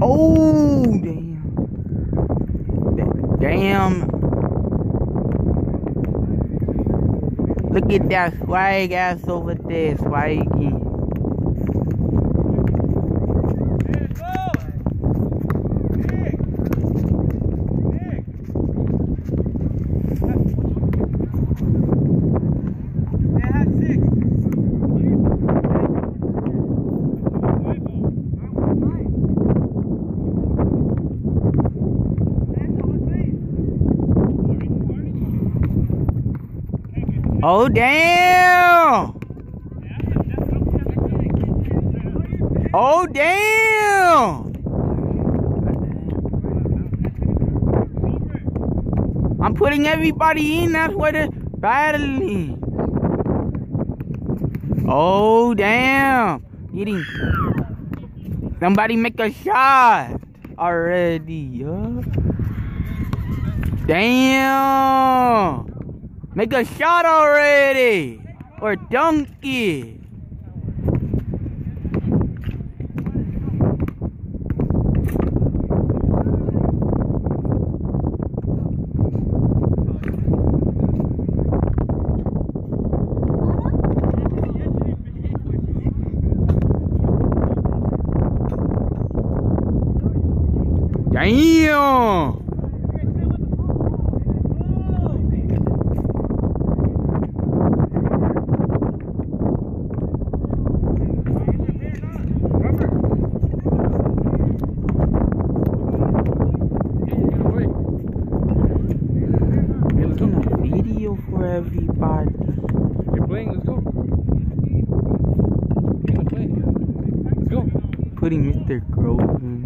Oh, damn. Damn. Look at that swag ass over there, swaggy. Oh, damn. Oh, damn. I'm putting everybody in. That's what it's battling. Oh, damn. Getting. Somebody make a shot already. Huh? Damn. Make a shot already. Or donkey. Damn. Everybody. You're playing, let's go. You're gonna play. Let's go. Putting Mr. Grove in.